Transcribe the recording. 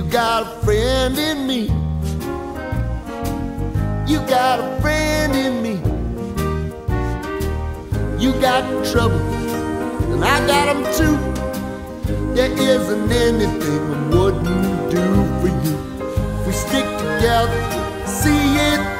You got a friend in me. You got a friend in me. You got trouble, and I got them too. There isn't anything I wouldn't do for you. If we stick together, see it